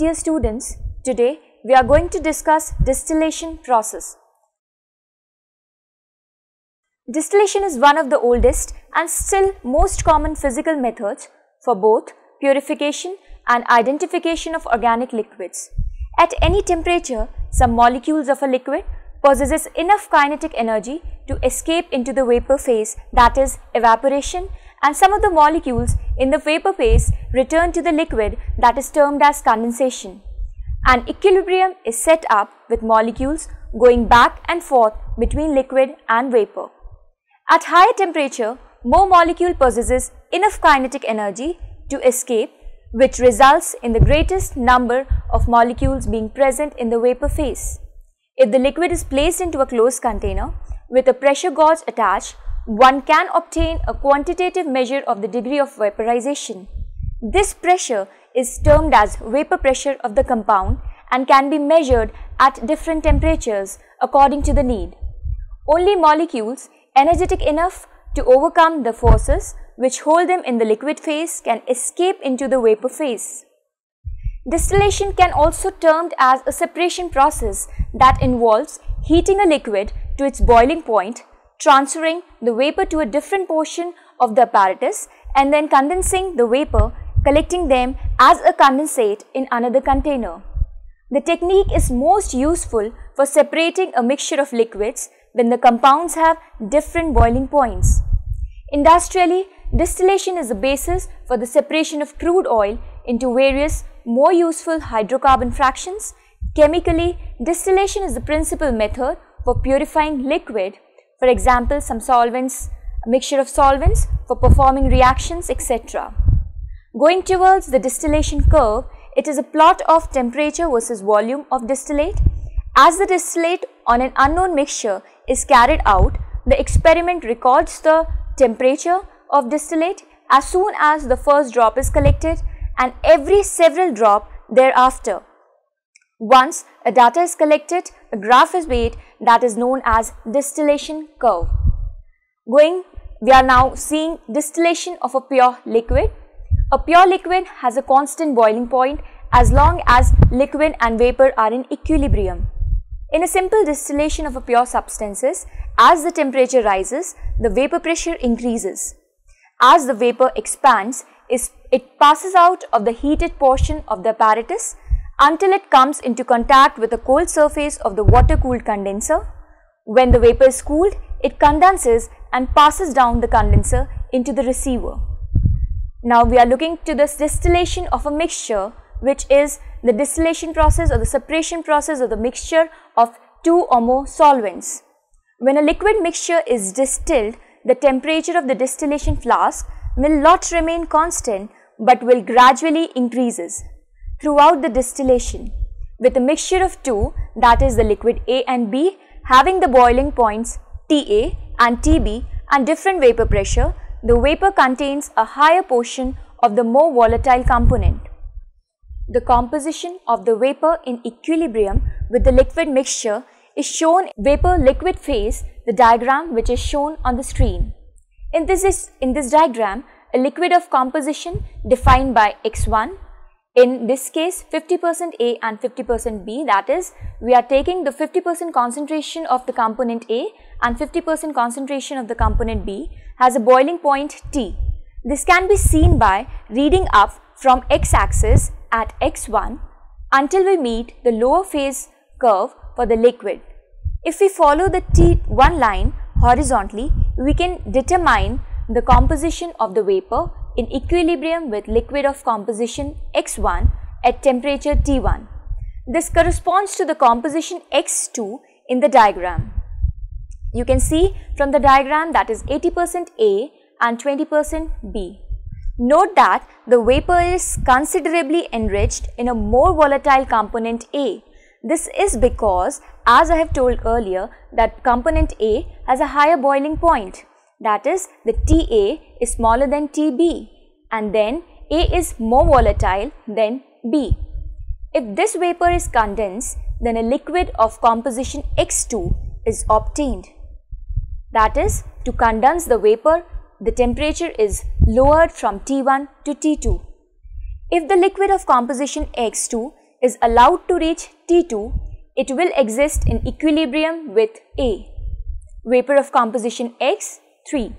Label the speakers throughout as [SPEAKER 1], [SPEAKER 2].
[SPEAKER 1] Dear students, today we are going to discuss distillation process. Distillation is one of the oldest and still most common physical methods for both purification and identification of organic liquids. At any temperature, some molecules of a liquid possesses enough kinetic energy to escape into the vapor phase that is evaporation and some of the molecules in the vapor phase return to the liquid that is termed as condensation. An equilibrium is set up with molecules going back and forth between liquid and vapor. At higher temperature, more molecule possesses enough kinetic energy to escape which results in the greatest number of molecules being present in the vapor phase. If the liquid is placed into a closed container with a pressure gauge attached, one can obtain a quantitative measure of the degree of vaporization. This pressure is termed as vapor pressure of the compound and can be measured at different temperatures according to the need. Only molecules energetic enough to overcome the forces which hold them in the liquid phase can escape into the vapor phase. Distillation can also termed as a separation process that involves heating a liquid to its boiling point transferring the vapor to a different portion of the apparatus and then condensing the vapor, collecting them as a condensate in another container. The technique is most useful for separating a mixture of liquids when the compounds have different boiling points. Industrially, distillation is the basis for the separation of crude oil into various more useful hydrocarbon fractions. Chemically, distillation is the principal method for purifying liquid for example, some solvents, a mixture of solvents for performing reactions, etc. Going towards the distillation curve, it is a plot of temperature versus volume of distillate. As the distillate on an unknown mixture is carried out, the experiment records the temperature of distillate as soon as the first drop is collected and every several drop thereafter. Once a data is collected, a graph is made that is known as distillation curve. Going, we are now seeing distillation of a pure liquid. A pure liquid has a constant boiling point as long as liquid and vapor are in equilibrium. In a simple distillation of a pure substances, as the temperature rises, the vapor pressure increases. As the vapor expands, is it passes out of the heated portion of the apparatus until it comes into contact with the cold surface of the water-cooled condenser. When the vapor is cooled, it condenses and passes down the condenser into the receiver. Now we are looking to this distillation of a mixture which is the distillation process or the separation process of the mixture of two or more solvents. When a liquid mixture is distilled, the temperature of the distillation flask will not remain constant but will gradually increases throughout the distillation with a mixture of two that is the liquid A and B having the boiling points TA and TB and different vapor pressure, the vapor contains a higher portion of the more volatile component. The composition of the vapor in equilibrium with the liquid mixture is shown vapor liquid phase the diagram which is shown on the screen. In this, is, in this diagram, a liquid of composition defined by x1, in this case 50% A and 50% B that is we are taking the 50% concentration of the component A and 50% concentration of the component B has a boiling point T. This can be seen by reading up from x-axis at x1 until we meet the lower phase curve for the liquid. If we follow the T1 line horizontally, we can determine the composition of the vapor in equilibrium with liquid of composition X1 at temperature T1. This corresponds to the composition X2 in the diagram. You can see from the diagram that is 80% A and 20% B. Note that the vapor is considerably enriched in a more volatile component A. This is because as I have told earlier that component A has a higher boiling point. That is, the TA is smaller than TB and then A is more volatile than B. If this vapor is condensed, then a liquid of composition X2 is obtained. That is, to condense the vapor, the temperature is lowered from T1 to T2. If the liquid of composition X2 is allowed to reach T2, it will exist in equilibrium with A. Vapor of composition X 3.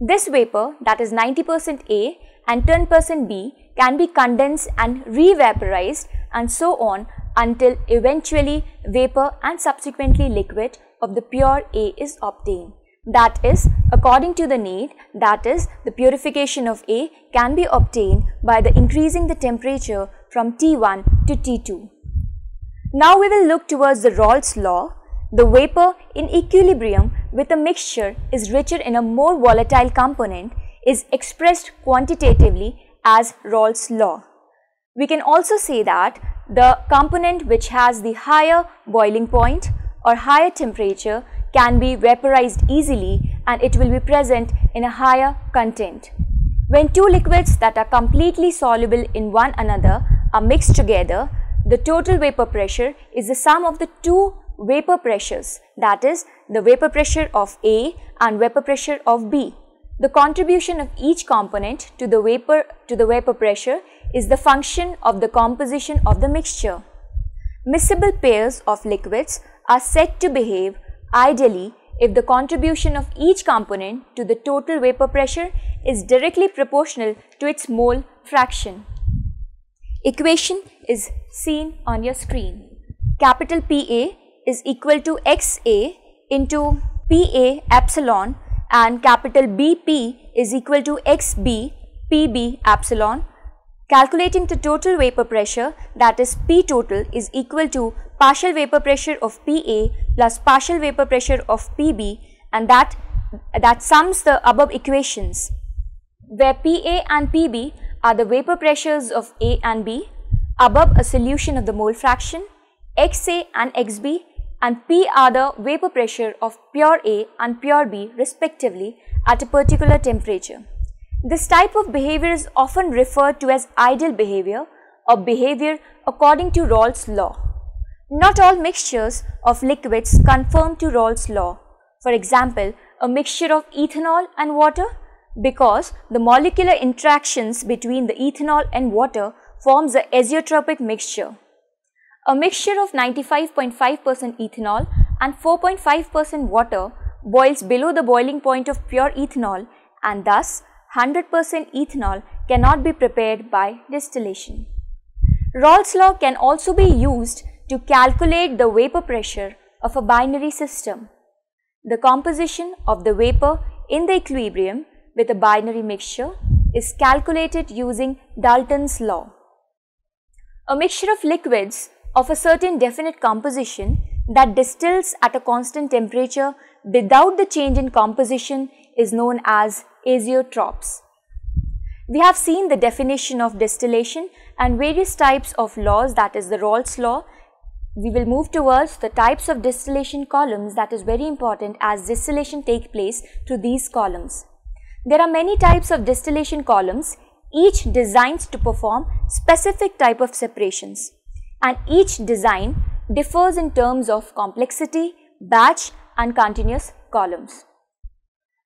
[SPEAKER 1] This vapor that is 90% A and 10% B can be condensed and re-vaporized and so on until eventually vapor and subsequently liquid of the pure A is obtained. That is, according to the need, that is, the purification of A can be obtained by the increasing the temperature from T1 to T2. Now we will look towards the Raoult's law. The vapor in equilibrium with a mixture is richer in a more volatile component is expressed quantitatively as Raoult's law. We can also say that the component which has the higher boiling point or higher temperature can be vaporized easily and it will be present in a higher content. When two liquids that are completely soluble in one another are mixed together, the total vapor pressure is the sum of the two vapor pressures that is the vapor pressure of A and vapor pressure of B. The contribution of each component to the vapor to the vapor pressure is the function of the composition of the mixture. Miscible pairs of liquids are said to behave ideally if the contribution of each component to the total vapor pressure is directly proportional to its mole fraction. Equation is seen on your screen. Capital PA is equal to XA into PA epsilon and capital BP is equal to XB PB epsilon. Calculating the total vapor pressure that is P total is equal to partial vapor pressure of PA plus partial vapor pressure of PB and that, that sums the above equations where PA and PB are the vapor pressures of A and B above a solution of the mole fraction, XA and XB and P are the vapor pressure of pure A and pure B respectively at a particular temperature. This type of behavior is often referred to as ideal behavior or behavior according to Raoult's law. Not all mixtures of liquids conform to Raoult's law. For example, a mixture of ethanol and water because the molecular interactions between the ethanol and water forms a azeotropic mixture. A mixture of 95.5% ethanol and 4.5% water boils below the boiling point of pure ethanol and thus 100% ethanol cannot be prepared by distillation. Raoult's law can also be used to calculate the vapor pressure of a binary system. The composition of the vapor in the equilibrium with a binary mixture is calculated using Dalton's law. A mixture of liquids of a certain definite composition that distills at a constant temperature without the change in composition is known as azeotropes. We have seen the definition of distillation and various types of laws that is the Raoult's law we will move towards the types of distillation columns that is very important as distillation take place through these columns. There are many types of distillation columns, each designed to perform specific type of separations and each design differs in terms of complexity, batch and continuous columns.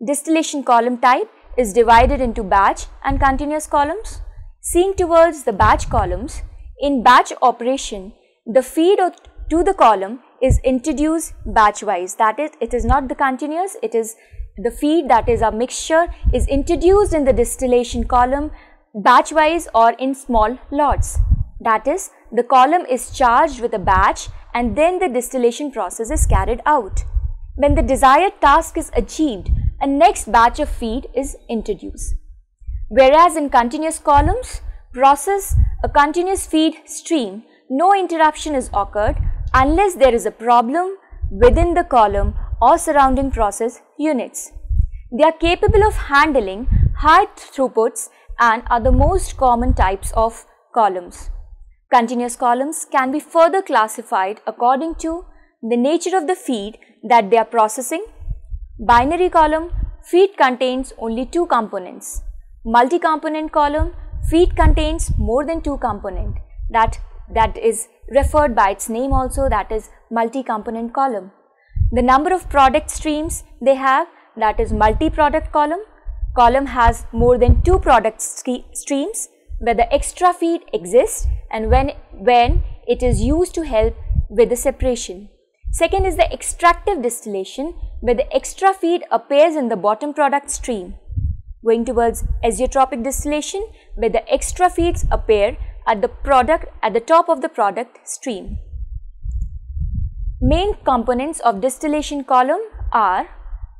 [SPEAKER 1] Distillation column type is divided into batch and continuous columns. Seeing towards the batch columns, in batch operation, the feed to the column is introduced batch wise that is it is not the continuous it is the feed that is a mixture is introduced in the distillation column batch wise or in small lots that is the column is charged with a batch and then the distillation process is carried out when the desired task is achieved a next batch of feed is introduced whereas in continuous columns process a continuous feed stream no interruption is occurred unless there is a problem within the column or surrounding process units. They are capable of handling high throughputs and are the most common types of columns. Continuous columns can be further classified according to the nature of the feed that they are processing. Binary column feed contains only two components. Multi-component column feed contains more than two components that that is referred by its name also that is multi-component column. The number of product streams they have that is multi-product column. Column has more than two product streams. where the extra feed exists and when, when it is used to help with the separation. Second is the extractive distillation where the extra feed appears in the bottom product stream. Going towards azeotropic distillation where the extra feeds appear at the product at the top of the product stream. Main components of distillation column are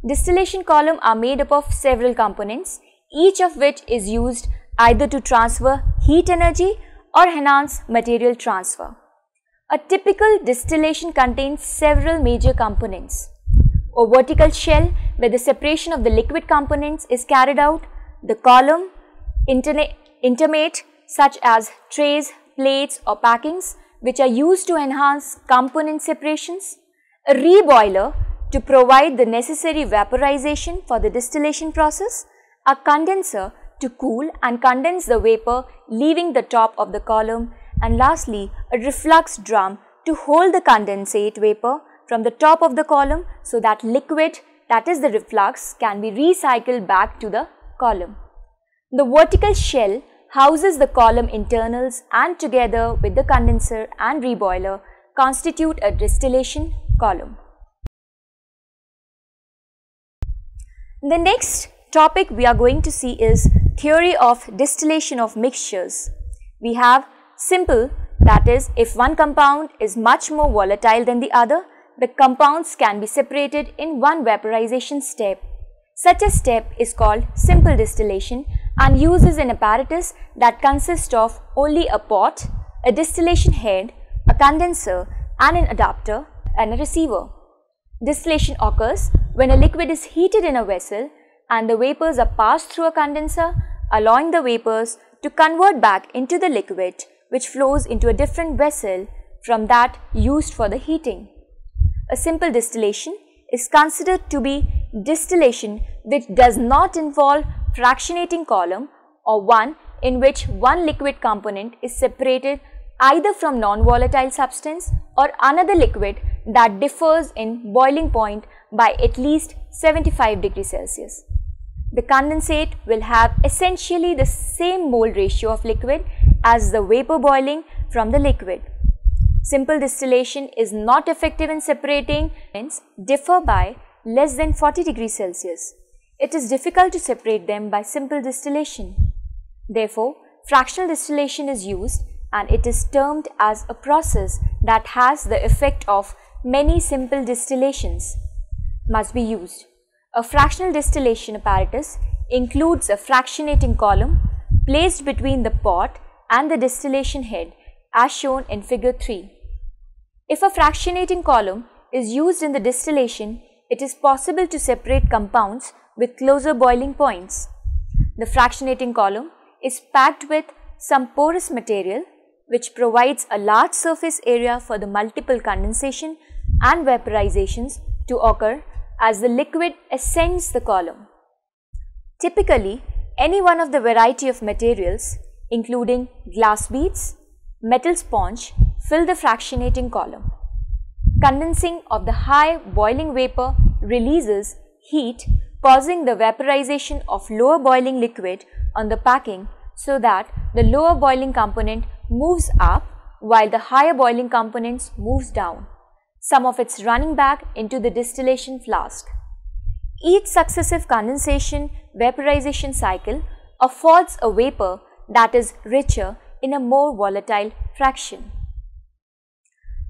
[SPEAKER 1] distillation column are made up of several components each of which is used either to transfer heat energy or enhance material transfer. A typical distillation contains several major components. A vertical shell where the separation of the liquid components is carried out, the column, intermate such as trays, plates or packings which are used to enhance component separations, a reboiler to provide the necessary vaporization for the distillation process, a condenser to cool and condense the vapor leaving the top of the column and lastly a reflux drum to hold the condensate vapor from the top of the column so that liquid that is the reflux can be recycled back to the column. The vertical shell houses the column internals and together with the condenser and reboiler constitute a distillation column. The next topic we are going to see is theory of distillation of mixtures. We have simple that is if one compound is much more volatile than the other, the compounds can be separated in one vaporization step. Such a step is called simple distillation and uses an apparatus that consists of only a pot, a distillation head, a condenser and an adapter and a receiver. Distillation occurs when a liquid is heated in a vessel and the vapors are passed through a condenser allowing the vapors to convert back into the liquid which flows into a different vessel from that used for the heating. A simple distillation is considered to be distillation which does not involve fractionating column or one in which one liquid component is separated either from non-volatile substance or another liquid that differs in boiling point by at least 75 degrees Celsius. The condensate will have essentially the same mole ratio of liquid as the vapor boiling from the liquid. Simple distillation is not effective in separating differ by less than 40 degrees Celsius. It is difficult to separate them by simple distillation. Therefore, fractional distillation is used and it is termed as a process that has the effect of many simple distillations must be used. A fractional distillation apparatus includes a fractionating column placed between the pot and the distillation head as shown in figure 3. If a fractionating column is used in the distillation, it is possible to separate compounds with closer boiling points. The fractionating column is packed with some porous material which provides a large surface area for the multiple condensation and vaporizations to occur as the liquid ascends the column. Typically, any one of the variety of materials including glass beads, metal sponge fill the fractionating column. Condensing of the high boiling vapor releases heat causing the vaporization of lower boiling liquid on the packing so that the lower boiling component moves up while the higher boiling components moves down, some of its running back into the distillation flask. Each successive condensation vaporization cycle affords a vapor that is richer in a more volatile fraction.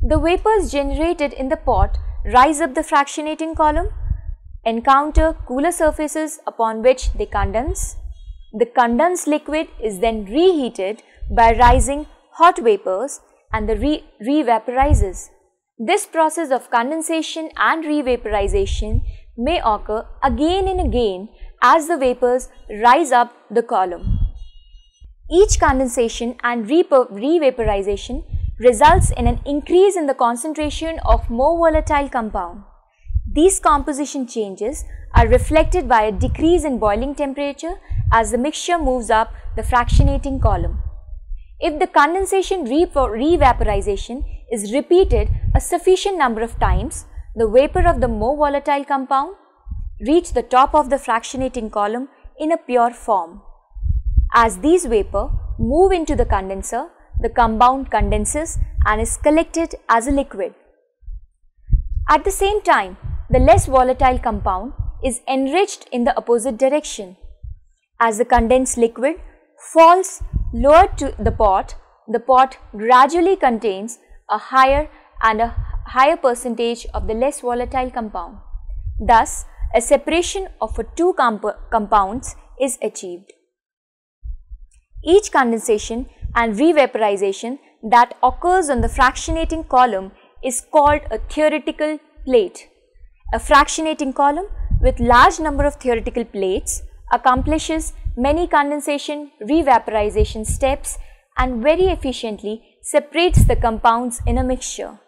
[SPEAKER 1] The vapors generated in the pot rise up the fractionating column encounter cooler surfaces upon which they condense. The condensed liquid is then reheated by rising hot vapors and the re, re-vaporizes. This process of condensation and re-vaporization may occur again and again as the vapors rise up the column. Each condensation and re-vaporization results in an increase in the concentration of more volatile compound. These composition changes are reflected by a decrease in boiling temperature as the mixture moves up the fractionating column. If the condensation re-vaporization is repeated a sufficient number of times, the vapor of the more volatile compound reach the top of the fractionating column in a pure form. As these vapor move into the condenser, the compound condenses and is collected as a liquid. At the same time, the less volatile compound is enriched in the opposite direction. As the condensed liquid falls lower to the pot, the pot gradually contains a higher and a higher percentage of the less volatile compound. Thus, a separation of two comp compounds is achieved. Each condensation and revaporization that occurs on the fractionating column is called a theoretical plate. A fractionating column with large number of theoretical plates accomplishes many condensation revaporization steps and very efficiently separates the compounds in a mixture.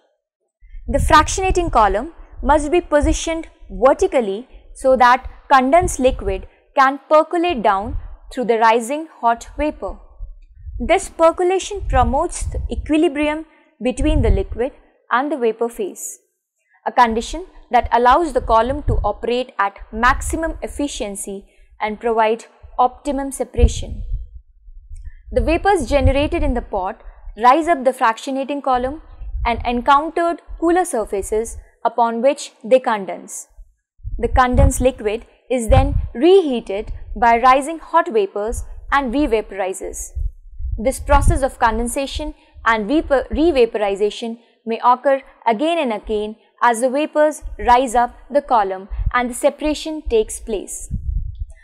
[SPEAKER 1] The fractionating column must be positioned vertically so that condensed liquid can percolate down through the rising hot vapor. This percolation promotes the equilibrium between the liquid and the vapor phase, a condition that allows the column to operate at maximum efficiency and provide optimum separation. The vapors generated in the pot rise up the fractionating column and encountered cooler surfaces upon which they condense. The condensed liquid is then reheated by rising hot vapors and revaporizes. This process of condensation and revaporization may occur again and again as the vapors rise up the column and the separation takes place.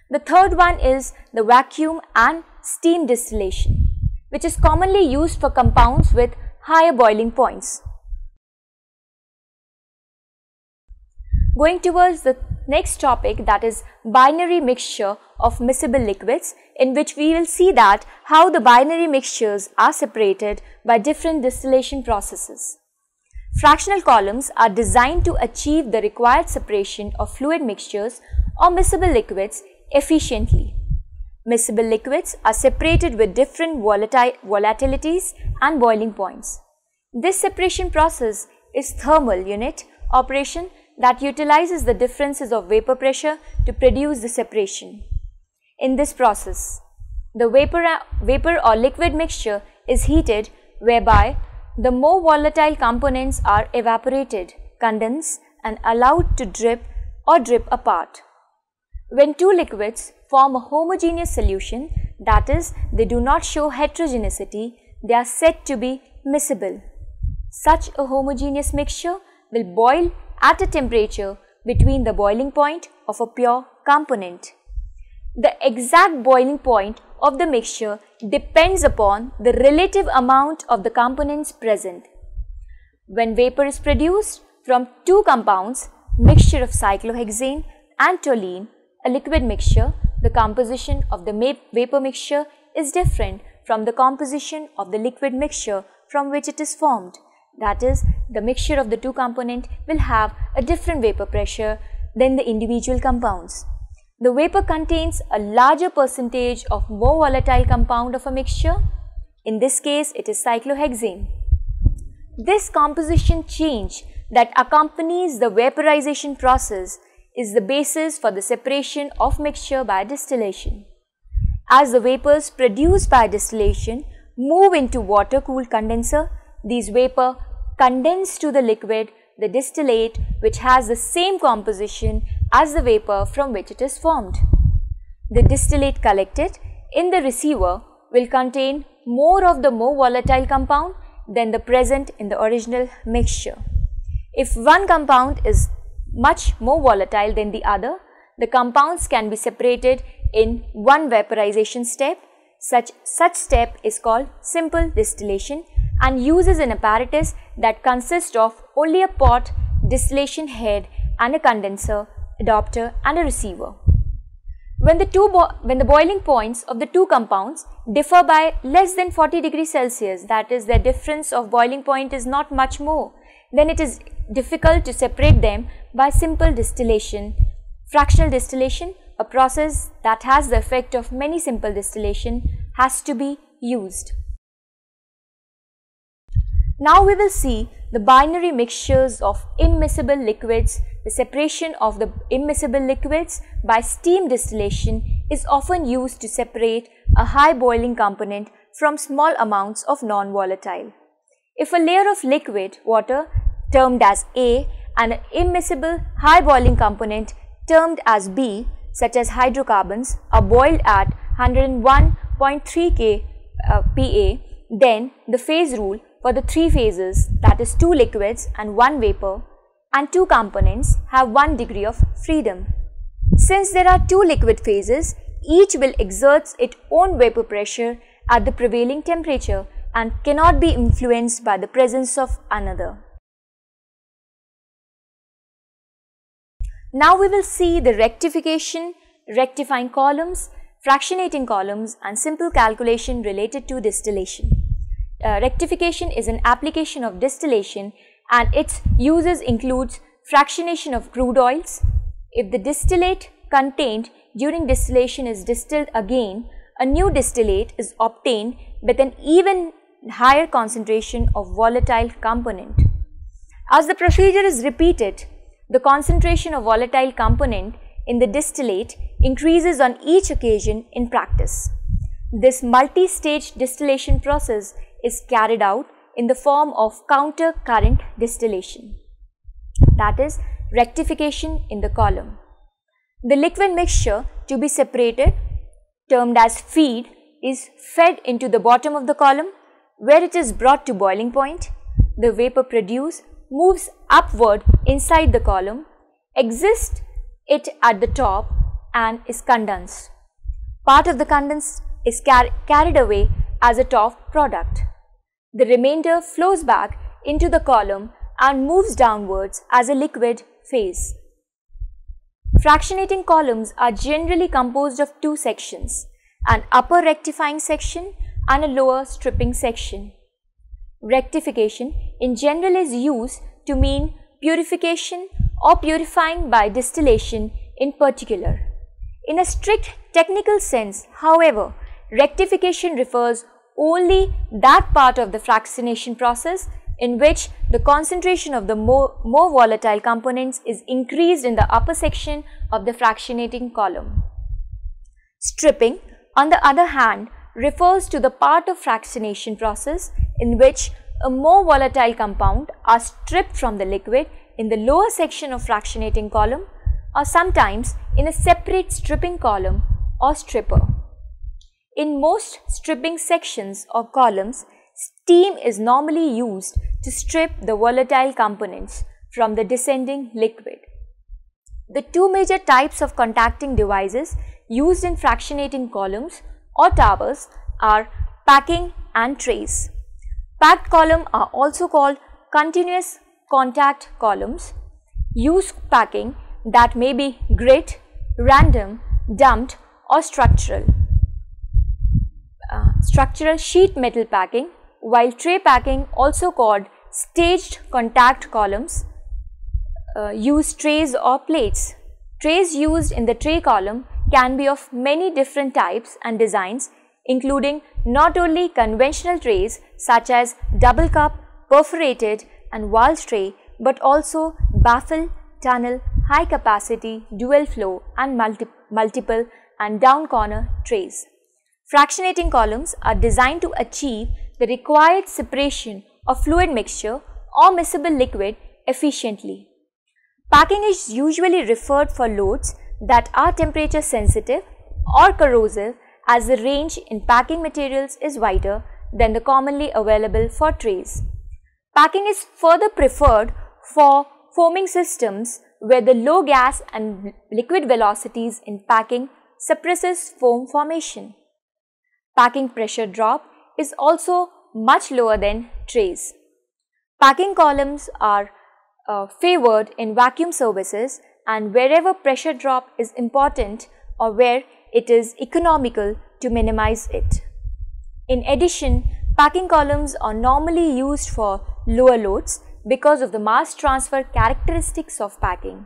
[SPEAKER 1] The third one is the vacuum and steam distillation, which is commonly used for compounds with higher boiling points. Going towards the next topic that is binary mixture of miscible liquids in which we will see that how the binary mixtures are separated by different distillation processes. Fractional columns are designed to achieve the required separation of fluid mixtures or miscible liquids efficiently. Miscible liquids are separated with different volatilities and boiling points. This separation process is thermal unit operation that utilizes the differences of vapor pressure to produce the separation. In this process, the vapor, vapor or liquid mixture is heated whereby the more volatile components are evaporated, condensed and allowed to drip or drip apart. When two liquids form a homogeneous solution, that is, they do not show heterogeneity, they are said to be miscible. Such a homogeneous mixture will boil at a temperature between the boiling point of a pure component. The exact boiling point of the mixture depends upon the relative amount of the components present. When vapor is produced from two compounds, mixture of cyclohexane and toluene, a liquid mixture, the composition of the vapor mixture is different from the composition of the liquid mixture from which it is formed. That is, the mixture of the two component will have a different vapor pressure than the individual compounds. The vapor contains a larger percentage of more volatile compound of a mixture. In this case, it is cyclohexane. This composition change that accompanies the vaporization process is the basis for the separation of mixture by distillation. As the vapors produced by distillation move into water-cooled condenser, these vapor condense to the liquid, the distillate which has the same composition as the vapor from which it is formed. The distillate collected in the receiver will contain more of the more volatile compound than the present in the original mixture. If one compound is much more volatile than the other, the compounds can be separated in one vaporization step. Such, such step is called simple distillation and uses an apparatus that consists of only a pot, distillation head and a condenser, adapter and a receiver. When the, two when the boiling points of the two compounds differ by less than 40 degrees Celsius, that is their difference of boiling point is not much more, then it is difficult to separate them by simple distillation. Fractional distillation, a process that has the effect of many simple distillation, has to be used. Now we will see the binary mixtures of immiscible liquids. The separation of the immiscible liquids by steam distillation is often used to separate a high boiling component from small amounts of non-volatile. If a layer of liquid water termed as A and an immiscible high boiling component termed as B such as hydrocarbons are boiled at 101.3 K uh, Pa, then the phase rule for the three phases that is two liquids and one vapor and two components have one degree of freedom. Since there are two liquid phases, each will exert its own vapor pressure at the prevailing temperature and cannot be influenced by the presence of another. Now we will see the rectification, rectifying columns, fractionating columns and simple calculation related to distillation. Uh, rectification is an application of distillation and its uses includes fractionation of crude oils. If the distillate contained during distillation is distilled again, a new distillate is obtained with an even higher concentration of volatile component. As the procedure is repeated, the concentration of volatile component in the distillate increases on each occasion in practice. This multi-stage distillation process is carried out in the form of counter current distillation, that is rectification in the column. The liquid mixture to be separated, termed as feed, is fed into the bottom of the column where it is brought to boiling point. The vapor produced moves upward inside the column, exists it at the top and is condensed. Part of the condensed is car carried away as a top product. The remainder flows back into the column and moves downwards as a liquid phase. Fractionating columns are generally composed of two sections, an upper rectifying section and a lower stripping section. Rectification in general is used to mean purification or purifying by distillation in particular. In a strict technical sense, however, rectification refers only that part of the fractionation process in which the concentration of the more, more volatile components is increased in the upper section of the fractionating column. Stripping, on the other hand, refers to the part of fractionation process in which a more volatile compound are stripped from the liquid in the lower section of fractionating column or sometimes in a separate stripping column or stripper. In most stripping sections or columns, steam is normally used to strip the volatile components from the descending liquid. The two major types of contacting devices used in fractionating columns or towers are packing and trays. Packed column are also called continuous contact columns. Use packing that may be grit, random, dumped or structural. Uh, structural sheet metal packing while tray packing also called staged contact columns uh, use trays or plates. Trays used in the tray column can be of many different types and designs including not only conventional trays such as bubble cap, perforated and valve tray but also baffle, tunnel, high capacity, dual flow and multi multiple and downcomer trays. Fractionating columns are designed to achieve the required separation of fluid mixture or miscible liquid efficiently. Packing is usually referred for loads that are temperature sensitive or corrosive as the range in packing materials is wider than the commonly available for trays. Packing is further preferred for foaming systems where the low gas and liquid velocities in packing suppresses foam formation. Packing pressure drop is also much lower than trays. Packing columns are uh, favored in vacuum services and wherever pressure drop is important or where it is economical to minimize it. In addition, packing columns are normally used for lower loads because of the mass transfer characteristics of packing.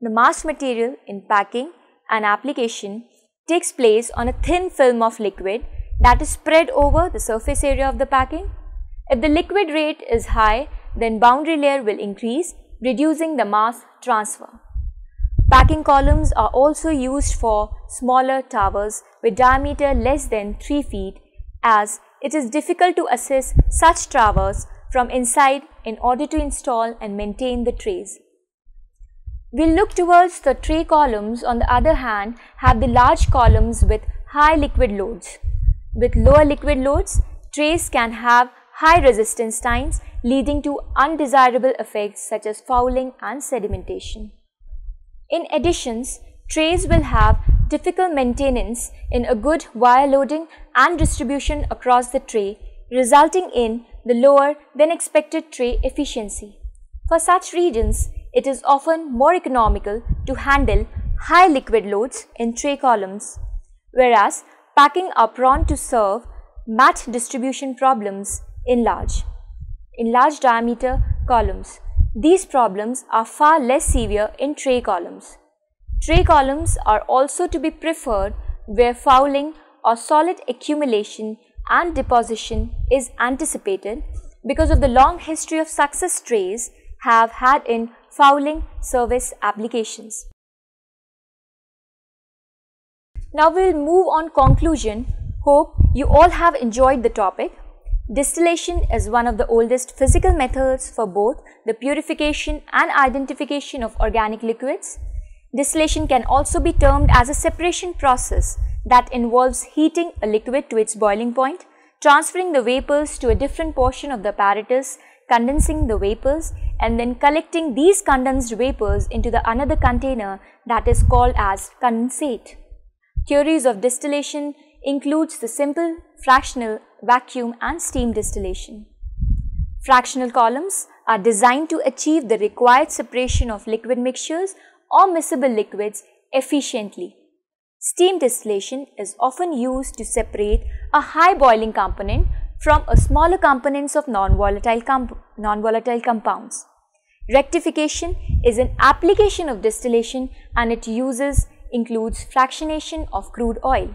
[SPEAKER 1] The mass material in packing and application takes place on a thin film of liquid that is spread over the surface area of the packing. If the liquid rate is high, then boundary layer will increase, reducing the mass transfer. Packing columns are also used for smaller towers with diameter less than 3 feet as it is difficult to assess such towers from inside in order to install and maintain the trays. We'll look towards the tray columns on the other hand have the large columns with high liquid loads. With lower liquid loads, trays can have high residence times leading to undesirable effects such as fouling and sedimentation. In addition, trays will have difficult maintenance in a good weir loading and distribution across the tray resulting in the lower than expected tray efficiency. For such regions, it is often more economical to handle high liquid loads in tray columns, whereas packing are prone to serve maldistribution problems in large, in large diameter columns. These problems are far less severe in tray columns. Tray columns are also to be preferred where fouling or solid accumulation and deposition is anticipated because of the long history of success trays have had in fouling service applications. Now we will move on conclusion. Hope you all have enjoyed the topic. Distillation is one of the oldest physical methods for both the purification and identification of organic liquids. Distillation can also be termed as a separation process that involves heating a liquid to its boiling point, transferring the vapors to a different portion of the apparatus, condensing the vapors and then collecting these condensed vapors into the another container that is called as condensate. Theories of distillation includes the simple, fractional, vacuum and steam distillation. Fractional columns are designed to achieve the required separation of liquid mixtures or miscible liquids efficiently. Steam distillation is often used to separate a high boiling component from a smaller components of non-volatile comp non compounds. Rectification is an application of distillation and it uses includes fractionation of crude oil.